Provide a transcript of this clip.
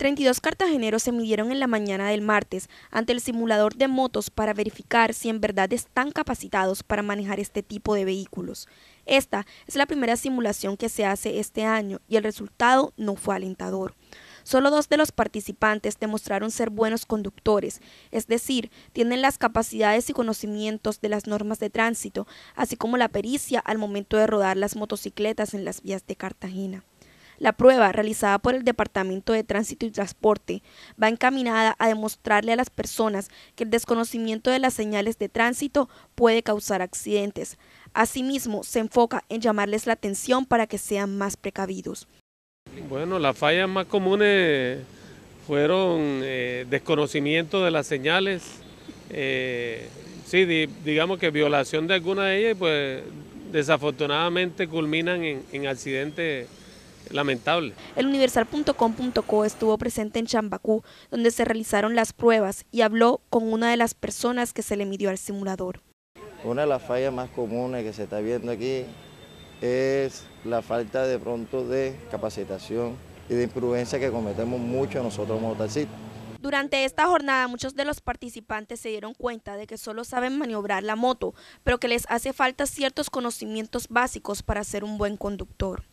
32 cartageneros se midieron en la mañana del martes ante el simulador de motos para verificar si en verdad están capacitados para manejar este tipo de vehículos. Esta es la primera simulación que se hace este año y el resultado no fue alentador. Solo dos de los participantes demostraron ser buenos conductores, es decir, tienen las capacidades y conocimientos de las normas de tránsito, así como la pericia al momento de rodar las motocicletas en las vías de Cartagena. La prueba, realizada por el Departamento de Tránsito y Transporte, va encaminada a demostrarle a las personas que el desconocimiento de las señales de tránsito puede causar accidentes. Asimismo, se enfoca en llamarles la atención para que sean más precavidos. Bueno, las fallas más comunes fueron eh, desconocimiento de las señales, eh, sí, digamos que violación de alguna de ellas, pues desafortunadamente culminan en accidentes lamentable. El universal.com.co estuvo presente en Chambacú, donde se realizaron las pruebas y habló con una de las personas que se le midió al simulador. Una de las fallas más comunes que se está viendo aquí es la falta de pronto de capacitación y de imprudencia que cometemos mucho nosotros mototaxistas. Durante esta jornada muchos de los participantes se dieron cuenta de que solo saben maniobrar la moto, pero que les hace falta ciertos conocimientos básicos para ser un buen conductor.